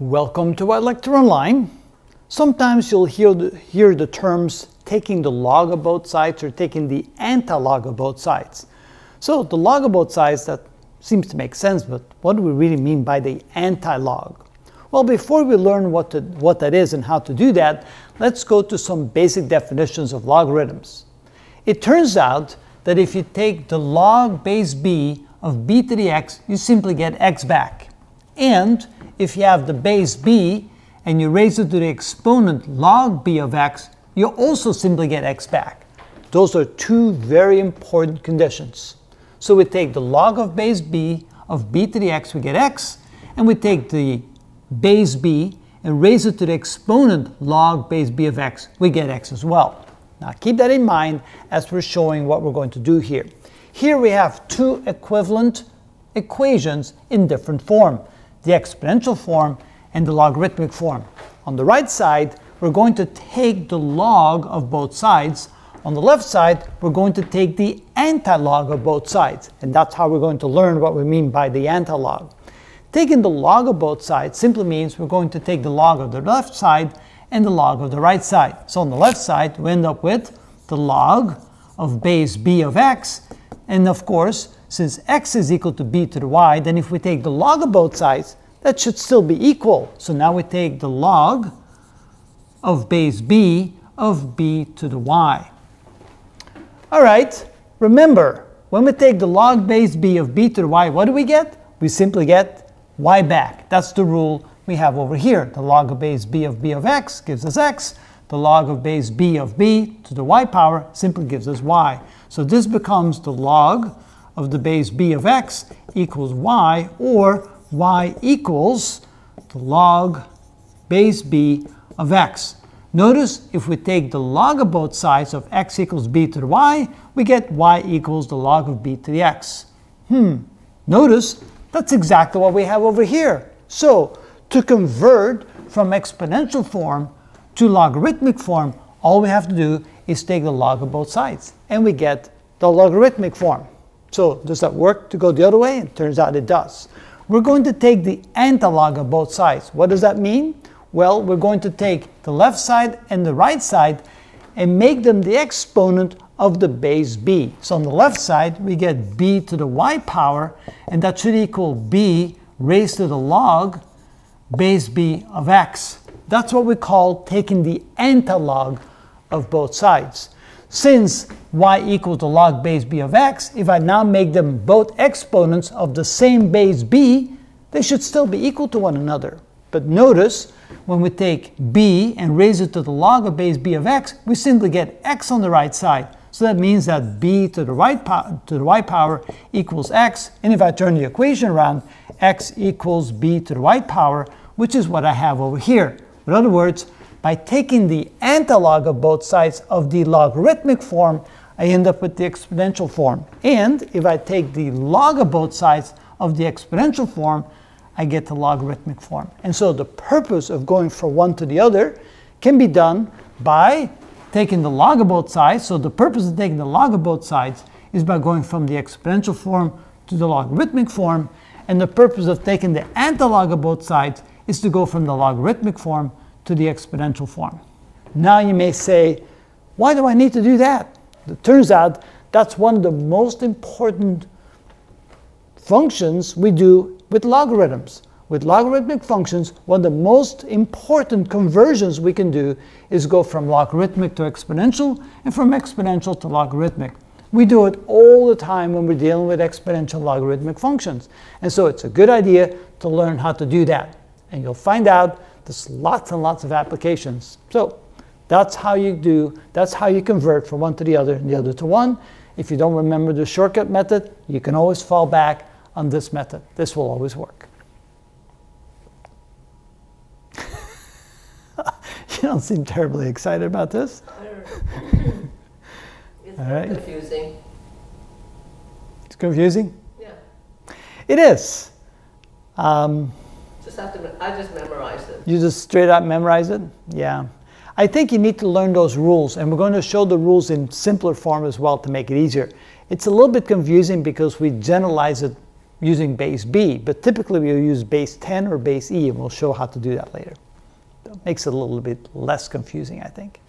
Welcome to iLecture Online. Sometimes you'll hear the, hear the terms taking the log of both sides or taking the anti-log of both sides. So the log of both sides, that seems to make sense, but what do we really mean by the anti-log? Well, before we learn what, to, what that is and how to do that, let's go to some basic definitions of logarithms. It turns out that if you take the log base b of b to the x, you simply get x back. And if you have the base b and you raise it to the exponent log b of x, you also simply get x back. Those are two very important conditions. So we take the log of base b of b to the x, we get x, and we take the base b and raise it to the exponent log base b of x, we get x as well. Now keep that in mind as we're showing what we're going to do here. Here we have two equivalent equations in different form the exponential form and the logarithmic form. On the right side, we're going to take the log of both sides. On the left side, we're going to take the anti-log of both sides. And that's how we're going to learn what we mean by the anti-log. Taking the log of both sides simply means we're going to take the log of the left side and the log of the right side. So on the left side, we end up with the log of base b of x. And of course, since x is equal to b to the y, then if we take the log of both sides, that should still be equal. So now we take the log of base b of b to the y. All right, remember, when we take the log base b of b to the y, what do we get? We simply get y back. That's the rule we have over here. The log of base b of b of x gives us x. The log of base b of b to the y power simply gives us y. So this becomes the log of the base b of x equals y, or y equals the log base b of x. Notice if we take the log of both sides of x equals b to the y, we get y equals the log of b to the x. Hmm, notice that's exactly what we have over here. So to convert from exponential form to logarithmic form, all we have to do is take the log of both sides, and we get the logarithmic form. So does that work to go the other way? It turns out it does. We're going to take the antilog of both sides. What does that mean? Well, we're going to take the left side and the right side and make them the exponent of the base b. So on the left side, we get b to the y power, and that should equal b raised to the log base b of x. That's what we call taking the antilog of both sides. Since y equals the log base b of x, if I now make them both exponents of the same base b, they should still be equal to one another. But notice, when we take b and raise it to the log of base b of x, we simply get x on the right side. So that means that b to the right to the y power equals x. And if I turn the equation around, x equals b to the y power, which is what I have over here. In other words, by taking the antilog of both sides of the logarithmic form, I end up with the exponential form. And if I take the log of both sides of the exponential form, I get the logarithmic form. And so the purpose of going from one to the other can be done by taking the log of both sides. So the purpose of taking the log of both sides is by going from the exponential form to the logarithmic form. And the purpose of taking the antilog of both sides is to go from the logarithmic form to the exponential form. Now you may say, why do I need to do that? It turns out that's one of the most important functions we do with logarithms. With logarithmic functions, one of the most important conversions we can do is go from logarithmic to exponential and from exponential to logarithmic. We do it all the time when we're dealing with exponential logarithmic functions. And so it's a good idea to learn how to do that. And you'll find out there's lots and lots of applications. So that's how you do, that's how you convert from one to the other and the other to one. If you don't remember the shortcut method, you can always fall back on this method. This will always work. you don't seem terribly excited about this. it's All right. confusing. It's confusing? Yeah. It is. Um, just have to, I just memorized it. You just straight up memorize it? Yeah. I think you need to learn those rules, and we're going to show the rules in simpler form as well to make it easier. It's a little bit confusing because we generalize it using base B, but typically we'll use base 10 or base E, and we'll show how to do that later. It makes it a little bit less confusing, I think.